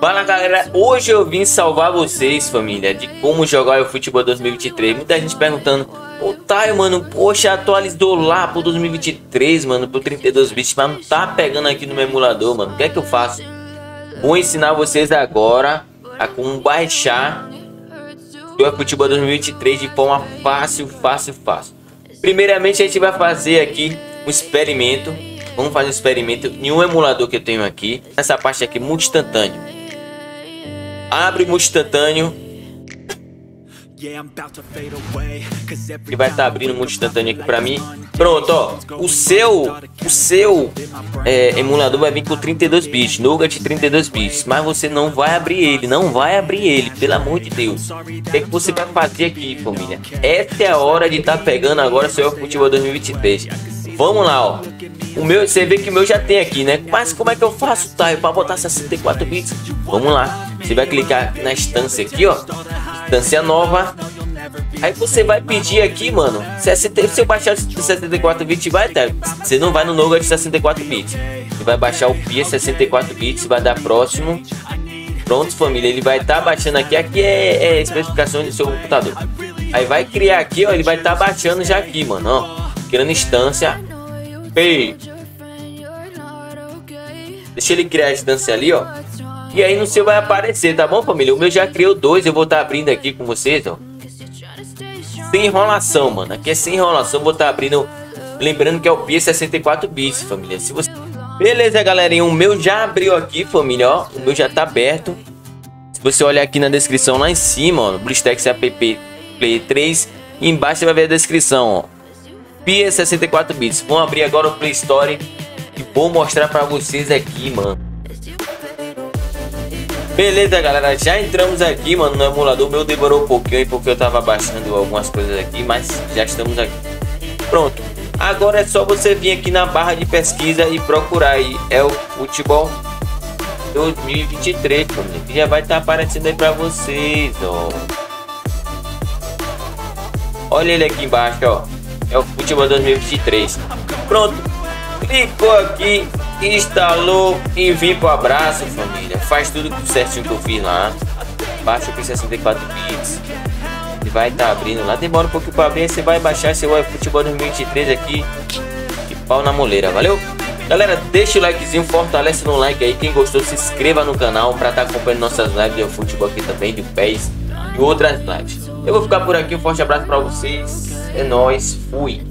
Fala galera, hoje eu vim salvar vocês família de como jogar o futebol 2023 Muita gente perguntando, o Taio mano, poxa atualizou lá pro 2023 mano, pro 32 bits Mas não tá pegando aqui no meu emulador mano, o que é que eu faço? Vou ensinar vocês agora a como baixar o futebol 2023 de forma fácil, fácil, fácil. Primeiramente a gente vai fazer aqui um experimento. Vamos fazer um experimento em um emulador que eu tenho aqui. Nessa parte aqui, muito instantâneo Abre instantâneo. Que vai estar tá abrindo muito instantâneo aqui pra mim. Pronto, ó. O seu, o seu é, emulador vai vir com 32 bits, Nougat 32 bits. Mas você não vai abrir ele, não vai abrir ele, pelo amor de Deus. O que, é que você vai fazer aqui, família? Essa é a hora de estar tá pegando agora seu futebol 2023. Vamos lá, ó. O meu, você vê que o meu já tem aqui, né? Mas como é que eu faço, tá? Para botar 64 bits? Vamos lá. Você vai clicar na instância aqui, ó. Instância nova. Aí você vai pedir aqui, mano. Se eu baixar o 64 bits, vai tá? Você não vai no Nougat 64 bits. Você vai baixar o PIA 64 bits, vai dar próximo. Pronto, família. Ele vai estar tá baixando aqui. Aqui é, é especificação do seu computador. Aí vai criar aqui, ó. Ele vai estar tá baixando já aqui, mano. Ó. Criando instância. Ei. Deixa ele criar a instância ali, ó. E aí no seu vai aparecer, tá bom, família? O meu já criou dois, eu vou estar tá abrindo aqui com vocês, ó. Sem enrolação, mano. Aqui é sem enrolação, vou estar tá abrindo... Lembrando que é o PIA 64 bits, família. Se você... Beleza, galerinha. O meu já abriu aqui, família, ó. O meu já tá aberto. Se você olhar aqui na descrição lá em cima, ó. BlueStacks app Play 3. E embaixo você vai ver a descrição, ó. PIA 64 bits. Vamos abrir agora o Play Store. E vou mostrar pra vocês aqui, mano. Beleza, galera, já entramos aqui, mano, no emulador. Meu demorou um pouquinho aí porque eu tava baixando algumas coisas aqui, mas já estamos aqui. Pronto. Agora é só você vir aqui na barra de pesquisa e procurar aí. É o futebol 2023, família. Que já vai estar tá aparecendo aí pra vocês, ó. Olha ele aqui embaixo, ó. É o futebol 2023. Pronto. Clicou aqui instalou e vim pro abraço, família. Faz tudo certinho que eu fiz lá. Baixa o 64 bits. E vai estar tá abrindo lá. Demora um pouquinho para abrir. Você vai baixar seu futebol 2023 aqui. E pau na moleira, valeu? Galera, deixa o likezinho, fortalece no like aí. Quem gostou, se inscreva no canal para estar tá acompanhando nossas lives de futebol aqui também, de pés e outras lives. Eu vou ficar por aqui. Um forte abraço para vocês. É nóis. Fui.